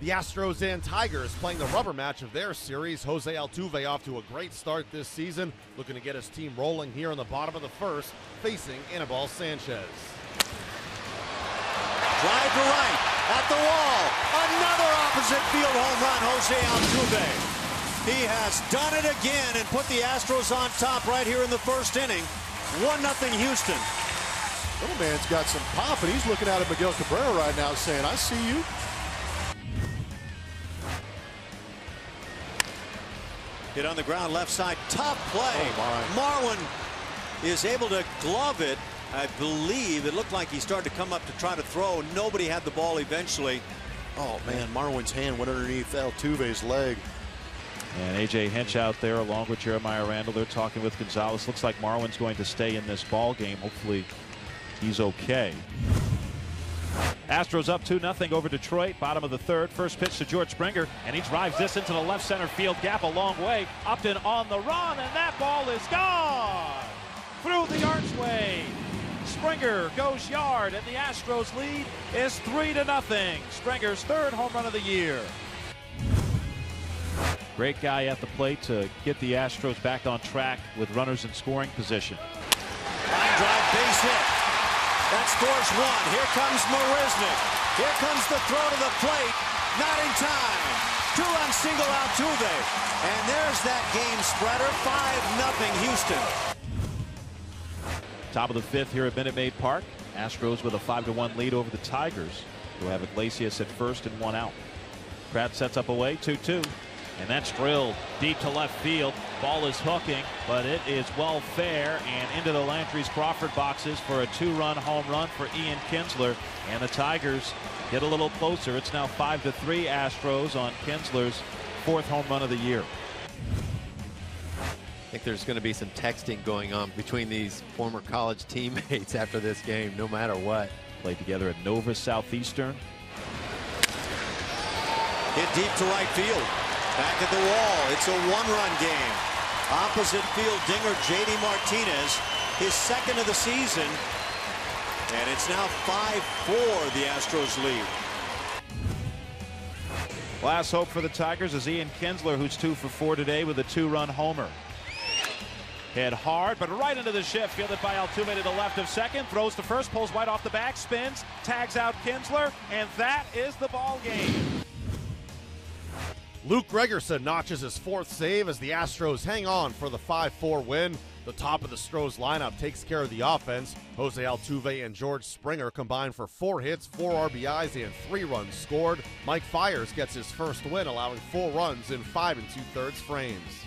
The Astros and Tigers playing the rubber match of their series. Jose Altuve off to a great start this season, looking to get his team rolling here in the bottom of the first, facing Anibal Sanchez. Drive to right, at the wall, another opposite field home run, Jose Altuve. He has done it again and put the Astros on top right here in the first inning. 1 0 Houston. Little man's got some pop, and he's looking out at Miguel Cabrera right now saying, I see you. Hit on the ground, left side, tough play. Oh Marwin is able to glove it. I believe it looked like he started to come up to try to throw. Nobody had the ball eventually. Oh, man, Marwin's hand went underneath Altuve's leg. And A.J. Hinch out there along with Jeremiah Randall. They're talking with Gonzalez. Looks like Marwin's going to stay in this ball game. Hopefully he's okay. Astros up 2 0 over Detroit. Bottom of the third. First pitch to George Springer. And he drives this into the left center field gap a long way. Upton on the run. And that ball is gone. Through the archway. Springer goes yard. And the Astros lead is 3 to nothing. Springer's third home run of the year. Great guy at the plate to get the Astros back on track with runners in scoring position. Line drive base hit. That scores one. Here comes Marisnick. Here comes the throw to the plate. Not in time. Two-run single Altuve. And there's that game spreader. 5-0 Houston. Top of the fifth here at Minute Maid Park. Astros with a 5-1 lead over the Tigers, who have Iglesias at first and one out. Pratt sets up away, 2-2. And that's drilled deep to left field. Ball is hooking, but it is well fair and into the Landry's Crawford boxes for a two-run home run for Ian Kinsler. And the Tigers get a little closer. It's now 5 to 3 Astros on Kinsler's fourth home run of the year. I think there's going to be some texting going on between these former college teammates after this game, no matter what. Played together at Nova Southeastern. Hit deep to right field. Back at the wall. It's a one-run game. Opposite field dinger J.D. Martinez, his second of the season. And it's now 5-4 the Astros lead. Last hope for the Tigers is Ian Kinsler, who's two for four today with a two-run homer. Hit hard, but right into the shift. Fielded by Altuve to the left of second. Throws to first, pulls right off the back, spins, tags out Kinsler, and that is the ball game. Luke Gregerson notches his fourth save as the Astros hang on for the 5 4 win. The top of the Stros lineup takes care of the offense. Jose Altuve and George Springer combine for four hits, four RBIs, and three runs scored. Mike Fiers gets his first win, allowing four runs in five and two thirds frames.